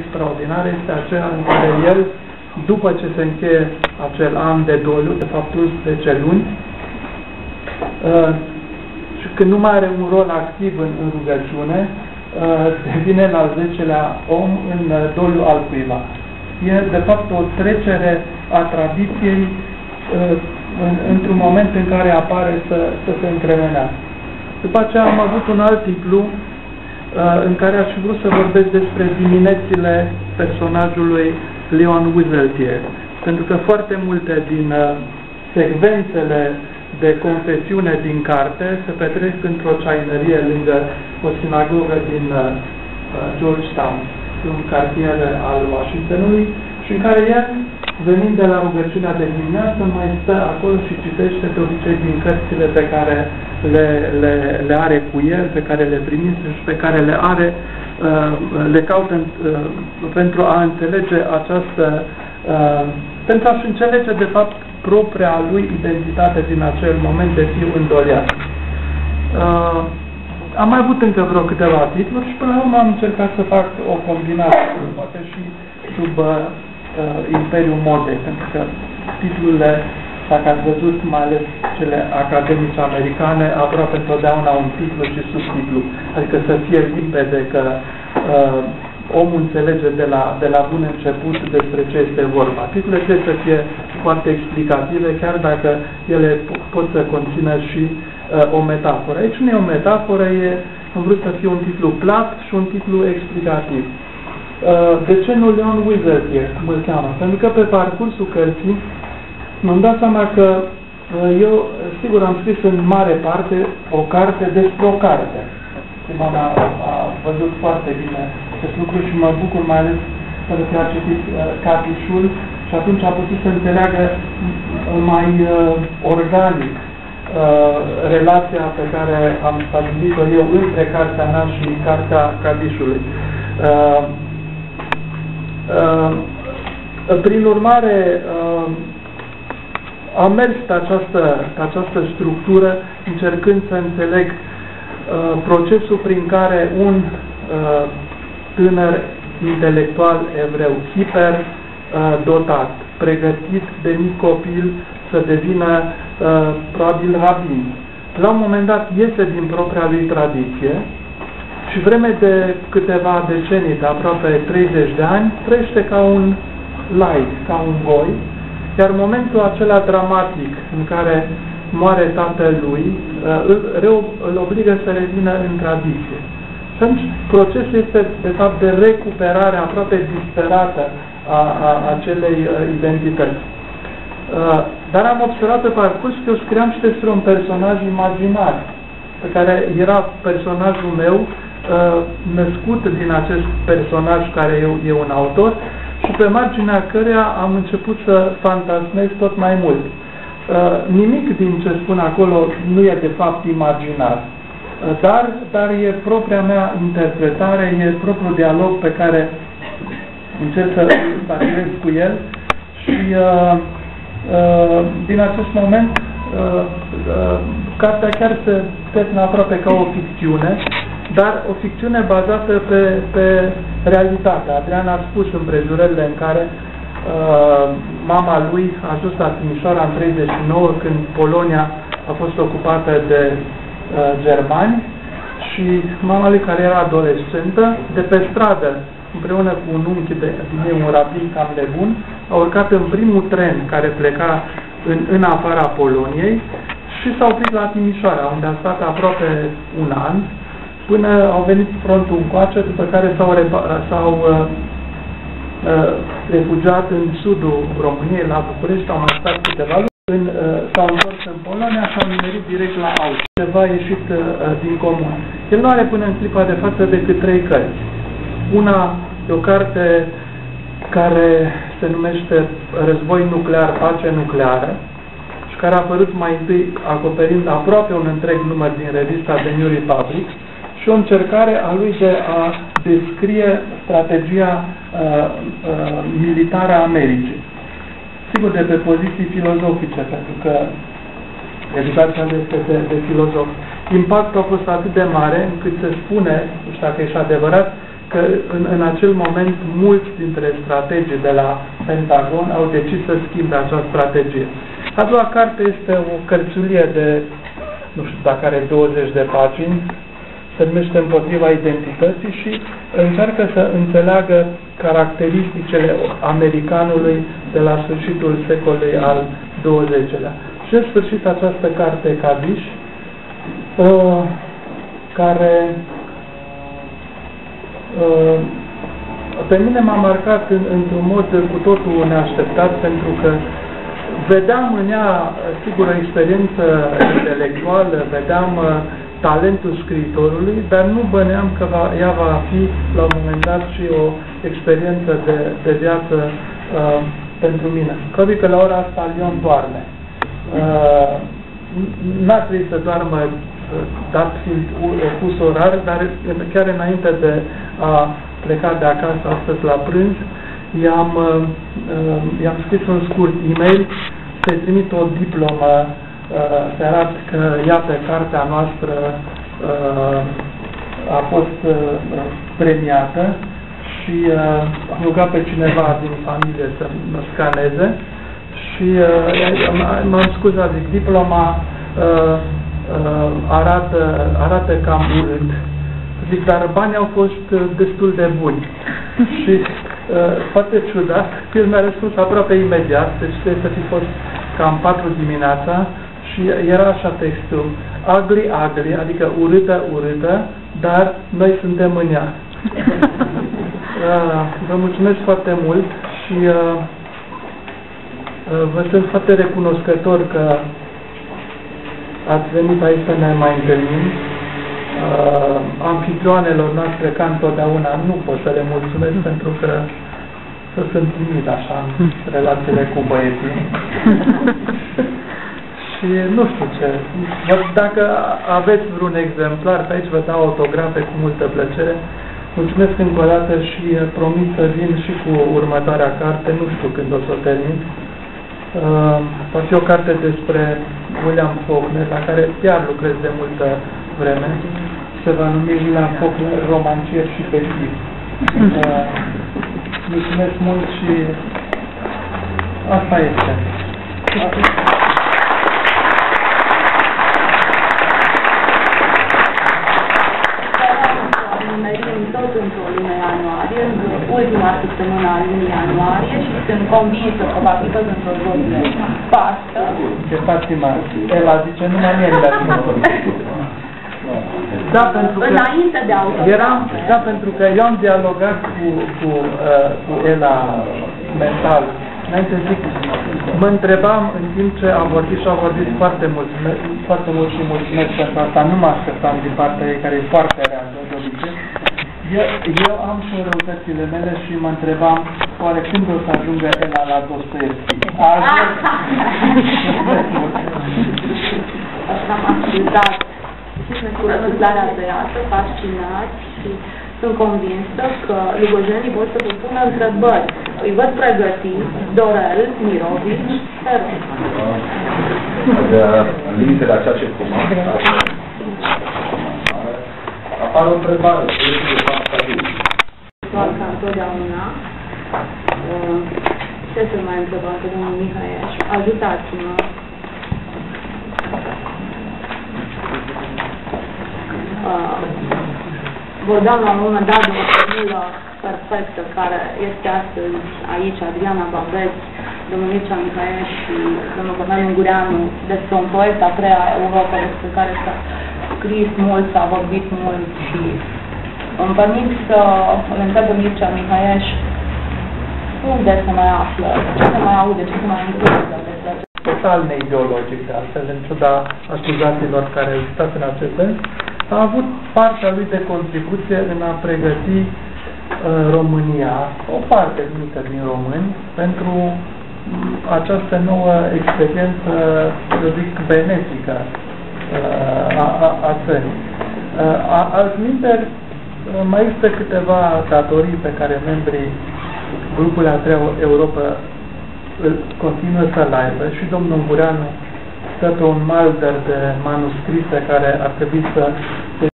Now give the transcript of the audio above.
extraordinar este aceea în care el, după ce se încheie acel an de doliu, de fapt 11 luni, uh, și când nu mai are un rol activ în, în rugăciune, uh, devine al 10-lea om în uh, doliu al cuiva. E, de fapt, o trecere a tradiției în, într-un moment în care apare să, să se încremenească. După aceea am avut un alt titlu Uh, în care aș vrea să vorbesc despre diminețile personajului Leon Wieseltier. Pentru că foarte multe din uh, secvențele de confesiune din carte se petrec într-o ceainărie lângă o sinagogă din uh, Georgetown, un cartier al Washingtonului, și în care el, venind de la rugăciunea de dimineață, mai stă acolo și citește de obicei din cărțile pe care le, le, le are cu el, pe care le primise și pe care le are, uh, le caută uh, pentru a înțelege această, uh, pentru a-și înțelege de fapt propria lui identitate din acel moment de fiu îndoliat. Am mai avut încă vreo câteva titluri și până la urmă am încercat să fac o combinație, poate și sub uh, Imperiul Modei, pentru că titlurile dacă ați văzut mai ales cele academice americane, aproape întotdeauna un titlu și subtitlu. Adică să fie limpede că uh, omul înțelege de la, de la bun început despre ce este vorba. Titlurile trebuie să fie foarte explicative, chiar dacă ele pot să conțină și uh, o metaforă. Aici nu e o metaforă, e, am vrut să fie un titlu plat și un titlu explicativ. Uh, de ce nu Leon Wieseltier, cum îl cheamă? Pentru că pe parcursul cărții m-am dat seama că uh, eu, sigur, am scris în mare parte o carte despre o carte. Simona a, a văzut foarte bine acest lucru și mă bucur mai ales pentru că a citit uh, Capișul și atunci a putut să înțeleagă mai uh, organic uh, relația pe care am stabilit-o eu între cartea mea și cartea Capișului. Uh, uh, prin urmare, uh, am mers pe această, pe această structură încercând să înțeleg uh, procesul prin care un uh, tânăr intelectual evreu hiper uh, dotat, pregătit de mic copil să devină uh, probabil rabin. La un moment dat iese din propria lui tradiție și vreme de câteva decenii, de aproape 30 de ani, trăiește ca un laic, ca un goi, iar momentul acela dramatic în care moare tatălui uh, îl, îl obligă să revină în tradiție. Și atunci procesul este de fapt de recuperare aproape disperată a, a acelei uh, identități. Uh, dar am observat pe parcurs că eu scriam și despre un personaj imaginar, pe care era personajul meu, născut din acest personaj care eu, e un autor, și pe marginea căreia am început să fantasmez tot mai mult. Uh, nimic din ce spun acolo nu e de fapt imaginar, uh, dar, dar e propria mea interpretare, e propriul dialog pe care încerc să stabilez cu el și uh, uh, din acest moment uh, uh, cartea chiar se termină aproape ca o ficțiune, dar o ficțiune bazată pe, pe realitate. Adrian a spus împrejurările în care uh, mama lui a ajuns la Timișoara în 39 când Polonia a fost ocupată de uh, germani și mama lui care era adolescentă, de pe stradă, împreună cu un unchi de, din ei, un rabin cam nebun, a urcat în primul tren care pleca în, în afara Poloniei și s-au oprit la Timișoara, unde a stat aproape un an, până au venit frontul încoace, după care s-au, s-au uh, uh, refugiat în sudul României, la București, au mai stat câteva luni, în, uh, s-au întors în Polonia și au nimerit direct la Austria. Ceva a ieșit uh, din comun. El nu are până în clipa de față decât trei cărți. Una e o carte care se numește Război nuclear, pace nucleară, și care a apărut mai întâi acoperind aproape un întreg număr din revista The New Republic, și o încercare a lui de a descrie strategia uh, uh, militară a Americii. Sigur, de pe poziții filozofice, pentru că educația este de, de filozof. Impactul a fost atât de mare încât se spune, nu știu dacă e și adevărat, că în, în acel moment mulți dintre strategii de la Pentagon au decis să schimbe această strategie. A doua carte este o cărțulie de, nu știu dacă are 20 de pagini, se numește împotriva identității și încearcă să înțeleagă caracteristicile americanului de la sfârșitul secolului al XX-lea. Și în sfârșit această carte Cadiș, uh, care uh, pe mine m-a marcat în, într-un mod cu totul neașteptat, pentru că vedeam în ea, sigur, o experiență intelectuală, vedeam uh, talentul scriitorului, dar nu băneam că va, ea va fi, la un moment dat, și o experiență de, de viață uh, pentru mine. Probabil că la ora asta Lion doarme. Uh, N-ar trebui să doarmă dat fiind pus orar, dar chiar înainte de a pleca de acasă astăzi la prânz, i-am, uh, i-am scris un scurt e-mail să-i trimit o diplomă uh, să arăt că, iată, cartea noastră uh, a fost premiată și am rugat pe cineva din familie să mă scaneze și m-am scuzat, zic, diploma uh, arată, arată cam urât. Zic, dar banii au fost uh, destul de buni. și uh, foarte ciudat, el mi-a răspuns aproape imediat, deci trebuie să fi fost cam 4 dimineața și era așa textul, ugly, ugly, adică urâtă, urâtă, dar noi suntem în ea. uh, vă mulțumesc foarte mult și uh, uh, vă sunt foarte recunoscător că ați venit aici să ne mai întâlnim. Uh, anfitrioanelor noastre, ca întotdeauna, nu pot să le mulțumesc pentru că să sunt timid așa în relațiile cu băieții. și nu știu ce. Dacă aveți vreun exemplar, pe aici vă dau autografe cu multă plăcere. Mulțumesc încă o dată și promit să vin și cu următoarea carte, nu știu când o să o termin. Uh, va fi o carte despre William Faulkner, la care chiar lucrez de multă vreme. Se va numi William Faulkner, romancier și festiv. Uh, mulțumesc mult și asta este. Tot într-o lună ianuarie, în ultima săptămână a lunii ianuarie și sunt convinsă că va fi tot într-o zi de Paștă. Ce Fatima, el a zice numai mie mi da, pentru că Înainte de eram, da, pentru că eu am dialogat cu, cu, uh, cu Ela mental. Înainte zic, mă întrebam în timp ce a vorbit și a vorbit foarte mult, foarte mult și mulțumesc pentru asta. Nu mă așteptam din partea ei, care e foarte rea de obicei. Eu, eu am și răutățile mele și mă întrebam oare când o să ajungă Ela la Dostoevski. Așa m-am ascultat cu răsuflarea tăiată, fascinați și sunt convinsă că lugojenii vor să vă pună întrebări. Îi văd pregătiți Dorel, Mirovici, Feroz. De limitele a ceea ce fumăm, apare o întrebare. Ce este de fapt tabu? Doar ca întotdeauna. Uh, ce să mai întrebam pe domnul Mihai Ajutați-mă. Uh, vorbeam la un moment dat de o formulă perfectă care este astăzi aici, Adriana Babeț, domnul Mircea Mihaie și domnul Cornel Ungureanu, despre un proiect a treia Europa despre care s-a scris mult, s-a vorbit mult și îmi permit să îl întreb pe Mircea Mihaieș unde se mai află, ce se mai aude, ce se mai întâmplă despre total neideologic de altfel, în ciuda acuzațiilor care au existat în acest sens, a avut partea lui de contribuție în a pregăti uh, România, o parte mică din români, pentru această nouă experiență, să zic, benefică. uh, a, a, a țării. Uh, Altminteri, uh, mai există câteva datorii pe care membrii grupului a treia Europa continuă să-l aibă și domnul Bureanu stă pe un malder de manuscrise care ar trebui să